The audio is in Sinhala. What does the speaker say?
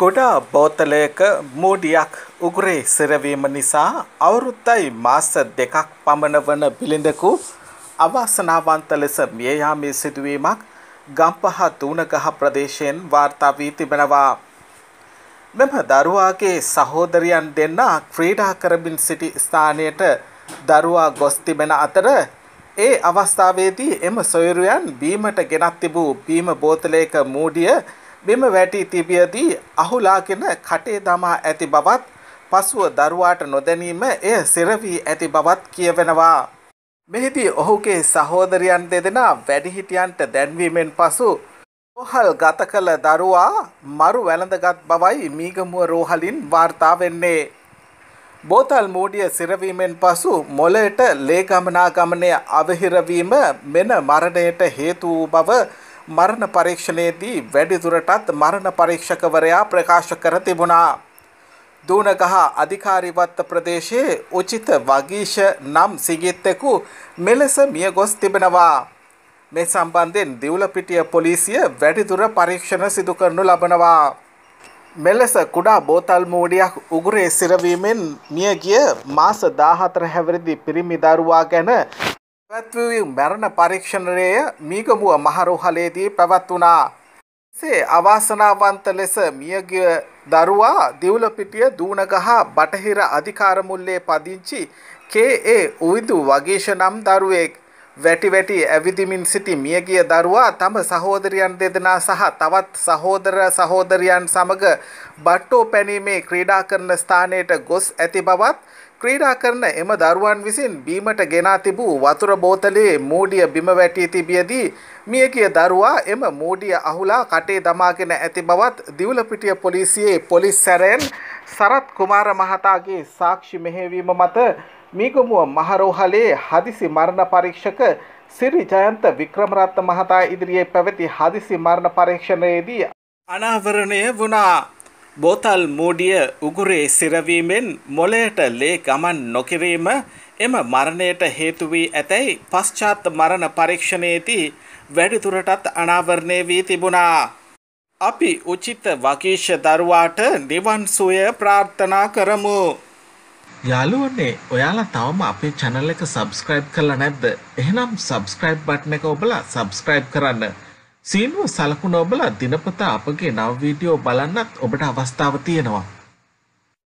කුඩා බෝතලයක මූඩියක් උගුරේ සිරවීම නිසා අවුරුද්දයි මාස දෙකක් පමණ වන බිලිඳකු අවාසනාවන්ත ලෙස මිය යාමේ සිදුවීමක් ගම්පහ දූණගහ ප්‍රදේශයෙන් වාර්තා වී තිබෙනවා. මෙම දරුවාගේ සහෝදරයන් දෙන්න ක්‍රීඩා කරමින් සිටි ස්ථානයට දරුවා ගොස් තිබෙන අතර ඒ අවස්ථාවේදී එම සොයුරයන් බීමට ගෙනත් තිබූ බීම බෝතලයක මූඩිය බිම වැටී තිබියදී අහුලාගෙන කටේ දමා ඇති බවත් පසුව දරුවාට නොදැනීම එය සිරවී ඇති බවත් කියවෙනවා. මෙහිදී ඔහුගේ සහෝදරයන් දෙදෙනා වැඩිහිටියන්ට දැන්වීමෙන් පසු රෝහල් ගත කළ දරුවා මරු වැළඳගත් බවයි මීගමුව රෝහලින් වාර්තා වෙන්නේ. බෝතල් මූඩිය සිරවීමෙන් පසු මොලයට ලේ ගමනාගමනය අවහිරවීම මෙන මරණයට හේතු වූ බව මරණ පරීක්ෂණයේදී වැඩිදුරටත් මරණ පරීක්ෂකවරයා ප්‍රකාශ කර තිබුණා. දූනගහ අධිකාරිවත්ත ප්‍රදේශයේ උචිත වගීෂ නම් සිගිත්තෙකු මෙලෙස මිය ගොස් තිබෙනවා. මේ සම්බන්ධයෙන් දිවුලපිටිය පොලිසිය වැඩිදුර පරීක්ෂණ සිදු කරනු ලබනවා. මෙලෙස කුඩා බෝතල් මූඩියක් උගුරේ සිරවීමෙන් මිය ගිය මාස 14 හැවිරිදි පිරිමි දරුවා ගැන පැවැත්වූ මැරණ පරීක්ෂණය මීගමුව මහරෝහලේදී පැවැත්වුණා. සේ අවාසනාවන්ත ලෙස මියගිය දරුවා දිවුලපිටිය දූනගහ බටහිර අධිකාරමුල්ලේ පදිංචි කේ.ඒ. උවිදු වගේෂ නම් දරුවෙක් වැටි වැටි ඇවිදිමින් සිටි මියගිය දරුවා තම සහෝදරයන් දෙදෙනා සහ තවත් සහෝදර සහෝදරයන් සමග බට්ටෝ පැනීමේ ක්‍රීඩා කරන ස්ථානයට ගොස් ඇති බවත් ක්‍රීඩා කරන එම දරුවන් විසින් බීමට ගෙනා තිබූ වතුර බෝතලේ මූඩිය බිම වැටී තිබියදී මියගිය දරුවා එම මූඩිය අහුලා කටේ දමාගෙන ඇති බවත් දිවුලපිටිය පොලිසියේ පොලිස් සැරෙන් සරත් කුමාර මහතාගේ සාක්ෂි මෙහෙවීම මත මීගමුව මහරෝහලේ හදිසි මරණ පරීක්ෂක සිරි ජයන්ත වික්‍රමරත්න මහතා ඉදිරියේ පැවති හදිසි මරණ පරීක්ෂණයේදී අනාවරණය වුණා. බෝතල් මූඩිය උගුරේ සිරවීමෙන් මොලයට ලේ ගමන් නොකිරීම එම මරණයට හේතු වී ඇතැයි පශ්චාත් මරණ පරීක්ෂණයේදී වැඩිදුරටත් අනාවරණය වී තිබුණා. අපි උචිත වකීෂ දරුවාට නිවන් සුවය ප්‍රාර්ථනා කරමු. යාළුවනේ ඔයාලා තවම අපේ channel එක subscribe කරලා නැද්ද? එහෙනම් subscribe button එක ඔබලා subscribe කරන්න. සීනුව සලකුණ ඔබලා දිනපතා අපගේ නව වීඩියෝ බලන්නත් ඔබට අවස්ථාව තියෙනවා.